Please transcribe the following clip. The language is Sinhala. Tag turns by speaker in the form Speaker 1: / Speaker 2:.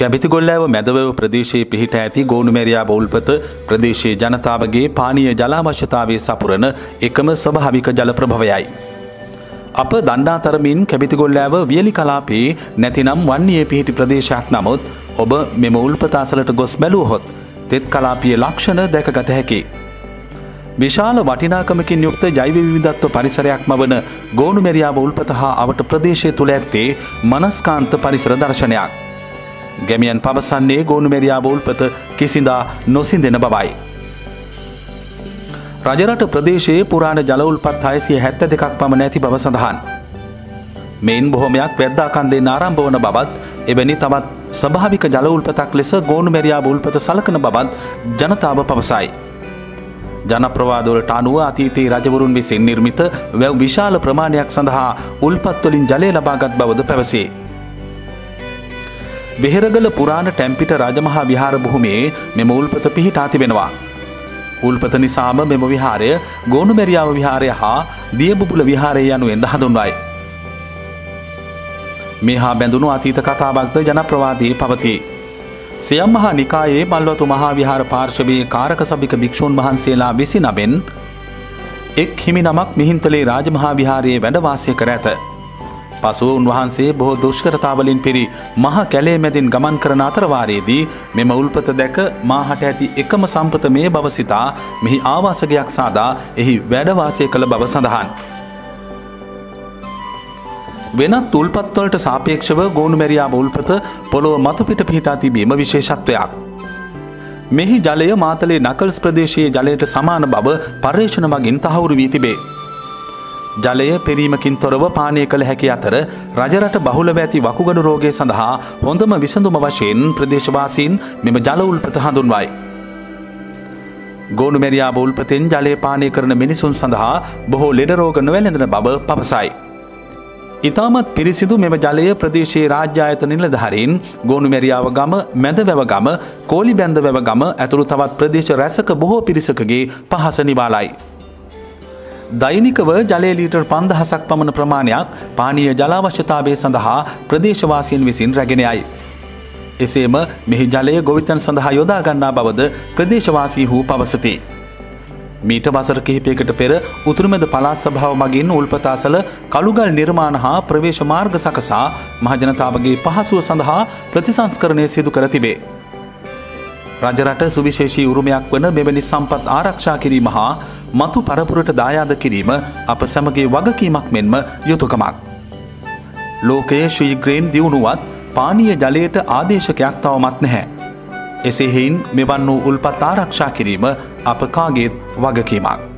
Speaker 1: කැබිතිගොල්ලෑව මැදවව ප්‍රදේශයේ පිහිට ඇති ගෝනුමැරයා බෞල්පත ප්‍රදේශයේ ජනතාවගේ පානීය ජලාවශ්‍යතාවේ සපුරන එකම ස්වභාවික ජල ප්‍රභවයයි. අප දණ්ඩාතරමින් කැබිතිගොල්ලෑව වියලි කලාපේ නැතිනම් වන්නේ පිහිටි ප්‍රදේශයක් නමුත් ඔබ මෙම උල්පතාසලට ගොස් බැලූහොත් තෙත් කලාපිය ලක්ෂණ දැකගත හැකි. විශාල වටිනාකමකින් යුක්ත ජෛව විවිධත්ව පරිසරයක්ම වන ගෝනුමැරියාව උල්පත හා අවට ප්‍රදේශය තුළ ඇත්තේ මනස්කාන්ත පරිසර දර්ශනයක්. ගැමියන් පවසන්නේ ගෝනුමැරියාව උල්පත කිසිදා නොසින්දෙන බවයි. රජරට ප්‍රදේශයේ පුරාණ ජලඋල්පත් හයසිය හැත්ත දෙකක් පමණ ඇති බව සඳහන්. මෙයින් බොහොමයක් වැද්දාකන්දේ නාරම්භ වන බවත් එවැනි තවත් ස්භාවික ජලඋල්පතක් ලෙස ගෝනුමැරියාව උල්පත සලකන බවත් ජනතාව පවසයි. ජනප්‍රවාදවලට අනුව අතීතයේ රජවරුන් විසින් නිර්මිත වැව් විශාල ප්‍රමාණයක් සඳහා උල්පත්වලින් ජලය ලබාගත් බවද පැවසේ. බෙහෙරගල පුරාණ ටැම්පිට රජමහා විහාර බොහොමේ මෙම උල්පත පිහිටා තිබෙනවා. උල්පත නිසාම මෙම විහාරය ගෝනුමැරියාව විහාරය හා දියබුබුල විහාරය යනු එඳ හඳුන්වයි. මේ හා බැඳුණු අතීත කතාවක්ද ජනප්‍රවාදී පවතිී. සියම් මහා නිකායේ මල්වතු මහා විහාර පාර්ශවයේ කාරක සභික භික්‍ෂූන් වහන්සේලා විසි නබෙන් එක් හිමි නමක් මිහින්තලේ රාජමහා විහාරයේ වැඩවාසය කර ඇත. පසුව උන්වහන්සේ බොහෝ දුෂ්කරතාවලින් පිරි මහ කැලේ මැදින් ගමන් කරන අතරවාරයේදී මෙම උල්පත දැක මාහට ඇති එකම සම්පත මේ බවසිතා මෙහි ආවාසගයක් සාදා එහි වැඩවාසය කළ බව සඳහන්. වෙනත් තුල්පත්වලට සාපේක්ෂව ගෝනුමැරයා බෞල්පත පොළොව මතුපිට පිහිටා තිබීම විශේෂත්වයක්. මෙහි ජලය මාතලේ නකල්ස් ප්‍රදේශයේ ජලයට සමාන බව පර්යේෂණ මගින් තහවුරු වී තිබේ. ජලය පෙරීමකින් තොරව පානය කළ හැකි අතර රජරට බහුලව ඇති වකුගඩු රෝගය සඳහා හොඳම විසඳුම වශයෙන් ප්‍රදේශවාසීන් මෙම ජල උල්පත හඳුන්වයි. ගෝනුමැරයා බෞල්පතෙන් ජලය පානය කරන මිනිසුන් සඳහා බොහෝ ලෙඩරෝග නොවැළඳන බව පවසයි. ඉතාමත් පිරිසිදු මෙම ජලය ප්‍රදේශයේ රාජ්‍යායත නිලධහරින් ගෝනුමැරියාව ගම මැදවැව ගම කෝලි බැන්ද වැව ගම ඇතුළු තවත් ප්‍රදේශ රැසක බොහෝ පිරිසකගේ පහස නිවාලයි. දෛනිකව ජලේලීටර් පන්දහසක් පමණ ප්‍රමාණයක් පානීය ජලාවශ්‍යතාවය සඳහා ප්‍රදේශවාසියන් විසින් රැගෙනයයි. එසේම මෙහි ජලය ගොවිතන් සඳහා යොදා ගන්නා බවද ප්‍රදේශවාසී හූ පවසති. මීට වසර කිහිපයකට පෙර උතුරුමැද පලාත් සභාව මගින් උල්පතාසල කළුගල් නිර්මාණ හා ප්‍රවේශ මාර්ග සකසා මහජනතාවගේ පහසුව සඳහා ප්‍රතිසංස්කරණය සිදු කර තිබේ. රජරට සුවිශේෂී උරුමයක් වන මෙවැනි සම්පත් ආරක්ෂා කිරීම හා මතු පරපුරට දායාද කිරීම අප සැමගේ වගකීමක් මෙන්ම යුතුකමක්. ලෝකයේ ශ්‍රීග්‍රේන් දියුණුවත් පානීය ජලයට ආදේශකයක් තවමත් නැහැ. එසෙහෙයින් මෙවන් වූ උල්පත් ආරක්ෂා කිරීම අප කාගේත් වගකීමක්.